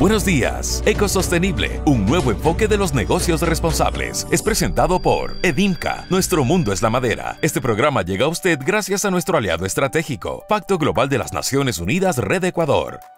Buenos días. Ecosostenible, un nuevo enfoque de los negocios responsables. Es presentado por Edimca. Nuestro mundo es la madera. Este programa llega a usted gracias a nuestro aliado estratégico, Pacto Global de las Naciones Unidas Red Ecuador.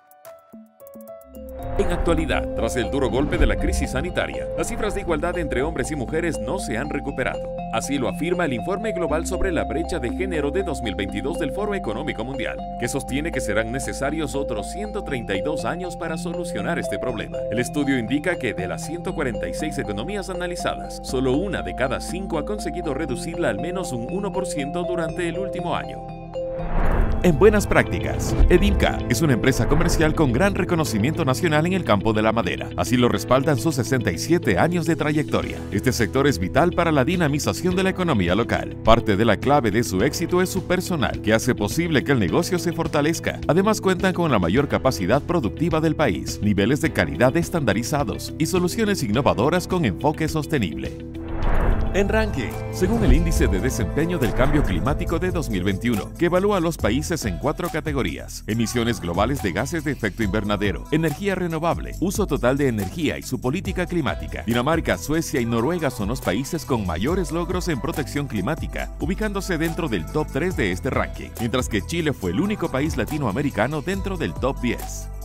En actualidad, tras el duro golpe de la crisis sanitaria, las cifras de igualdad entre hombres y mujeres no se han recuperado. Así lo afirma el informe global sobre la brecha de género de 2022 del Foro Económico Mundial, que sostiene que serán necesarios otros 132 años para solucionar este problema. El estudio indica que de las 146 economías analizadas, solo una de cada cinco ha conseguido reducirla al menos un 1% durante el último año en buenas prácticas. Edinca es una empresa comercial con gran reconocimiento nacional en el campo de la madera. Así lo respaldan sus 67 años de trayectoria. Este sector es vital para la dinamización de la economía local. Parte de la clave de su éxito es su personal, que hace posible que el negocio se fortalezca. Además cuentan con la mayor capacidad productiva del país, niveles de calidad estandarizados y soluciones innovadoras con enfoque sostenible. En ranking, según el índice de desempeño del cambio climático de 2021, que evalúa a los países en cuatro categorías: emisiones globales de gases de efecto invernadero, energía renovable, uso total de energía y su política climática. Dinamarca, Suecia y Noruega son los países con mayores logros en protección climática, ubicándose dentro del top 3 de este ranking, mientras que Chile fue el único país latinoamericano dentro del top 10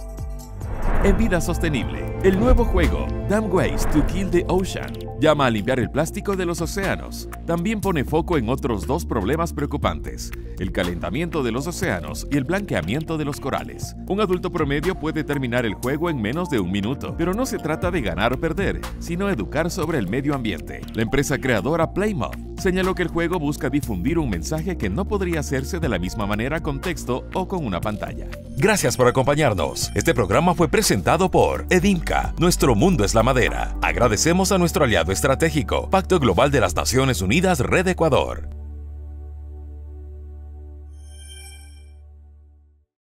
en vida sostenible. El nuevo juego, Damn Ways to Kill the Ocean, llama a limpiar el plástico de los océanos. También pone foco en otros dos problemas preocupantes, el calentamiento de los océanos y el blanqueamiento de los corales. Un adulto promedio puede terminar el juego en menos de un minuto, pero no se trata de ganar o perder, sino educar sobre el medio ambiente. La empresa creadora Plymouth señaló que el juego busca difundir un mensaje que no podría hacerse de la misma manera con texto o con una pantalla. Gracias por acompañarnos. Este programa fue presentado por Edimca. Nuestro mundo es la madera. Agradecemos a nuestro aliado estratégico, Pacto Global de las Naciones Unidas Red Ecuador.